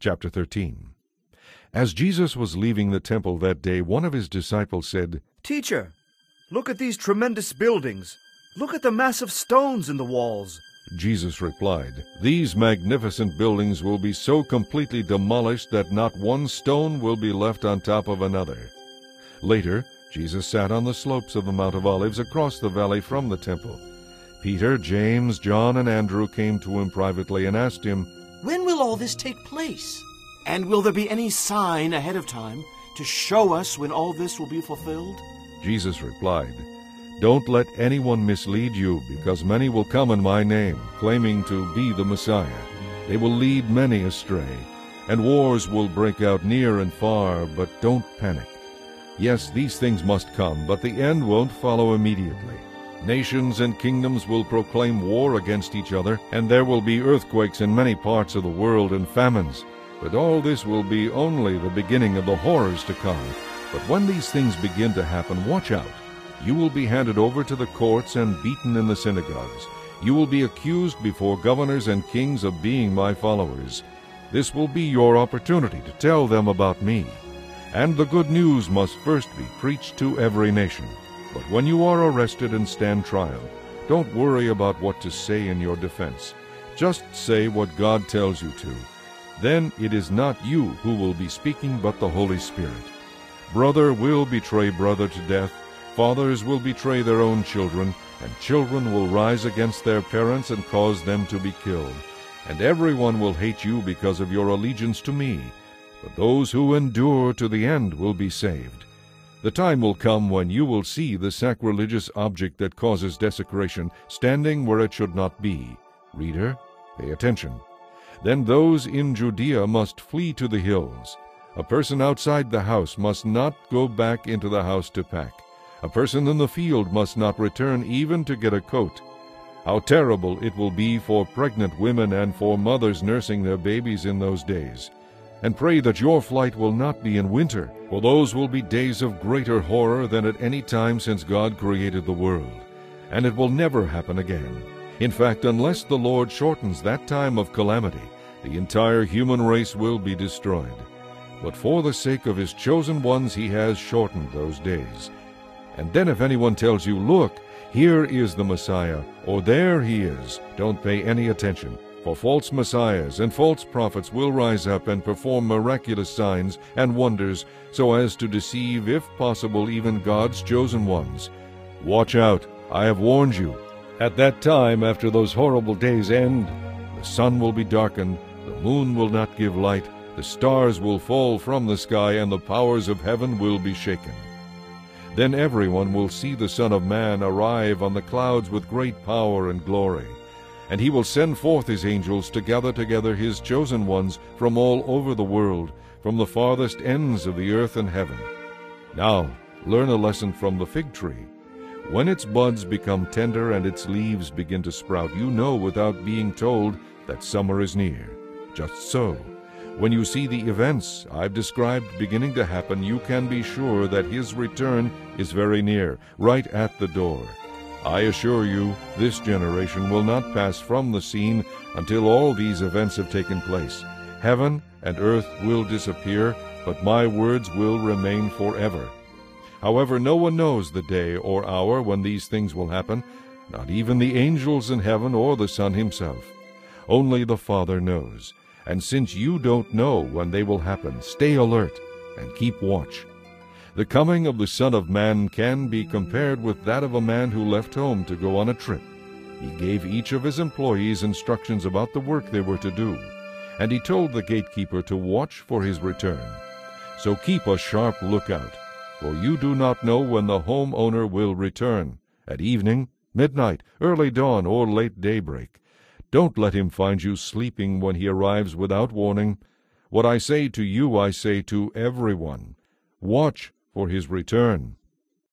Chapter 13 As Jesus was leaving the temple that day, one of his disciples said, Teacher, look at these tremendous buildings. Look at the massive stones in the walls. Jesus replied, These magnificent buildings will be so completely demolished that not one stone will be left on top of another. Later, Jesus sat on the slopes of the Mount of Olives across the valley from the temple. Peter, James, John, and Andrew came to him privately and asked him, When will all this take place? And will there be any sign ahead of time to show us when all this will be fulfilled? Jesus replied, Don't let anyone mislead you, because many will come in my name, claiming to be the Messiah. They will lead many astray, and wars will break out near and far, but don't panic. Yes, these things must come, but the end won't follow immediately. Nations and kingdoms will proclaim war against each other, and there will be earthquakes in many parts of the world and famines. But all this will be only the beginning of the horrors to come. But when these things begin to happen, watch out. You will be handed over to the courts and beaten in the synagogues. You will be accused before governors and kings of being my followers. This will be your opportunity to tell them about me. And the good news must first be preached to every nation. But when you are arrested and stand trial, don't worry about what to say in your defense. Just say what God tells you to. Then it is not you who will be speaking, but the Holy Spirit. Brother will betray brother to death, fathers will betray their own children, and children will rise against their parents and cause them to be killed. And everyone will hate you because of your allegiance to me. But those who endure to the end will be saved. The time will come when you will see the sacrilegious object that causes desecration standing where it should not be. Reader, pay attention. Then those in Judea must flee to the hills. A person outside the house must not go back into the house to pack. A person in the field must not return even to get a coat. How terrible it will be for pregnant women and for mothers nursing their babies in those days and pray that your flight will not be in winter, for those will be days of greater horror than at any time since God created the world, and it will never happen again. In fact, unless the Lord shortens that time of calamity, the entire human race will be destroyed. But for the sake of his chosen ones, he has shortened those days. And then if anyone tells you, Look, here is the Messiah, or there he is, don't pay any attention. For false messiahs and false prophets will rise up and perform miraculous signs and wonders so as to deceive, if possible, even God's chosen ones. Watch out, I have warned you. At that time, after those horrible days end, the sun will be darkened, the moon will not give light, the stars will fall from the sky, and the powers of heaven will be shaken. Then everyone will see the Son of Man arrive on the clouds with great power and glory. And he will send forth his angels to gather together his chosen ones from all over the world, from the farthest ends of the earth and heaven. Now, learn a lesson from the fig tree. When its buds become tender and its leaves begin to sprout, you know without being told that summer is near. Just so, when you see the events I've described beginning to happen, you can be sure that his return is very near, right at the door. I assure you, this generation will not pass from the scene until all these events have taken place. Heaven and earth will disappear, but my words will remain forever. However, no one knows the day or hour when these things will happen, not even the angels in heaven or the Son himself. Only the Father knows. And since you don't know when they will happen, stay alert and keep watch. The coming of the Son of Man can be compared with that of a man who left home to go on a trip. He gave each of his employees instructions about the work they were to do, and he told the gatekeeper to watch for his return. So keep a sharp lookout, for you do not know when the home owner will return, at evening, midnight, early dawn, or late daybreak. Don't let him find you sleeping when he arrives without warning. What I say to you I say to everyone. Watch for his return.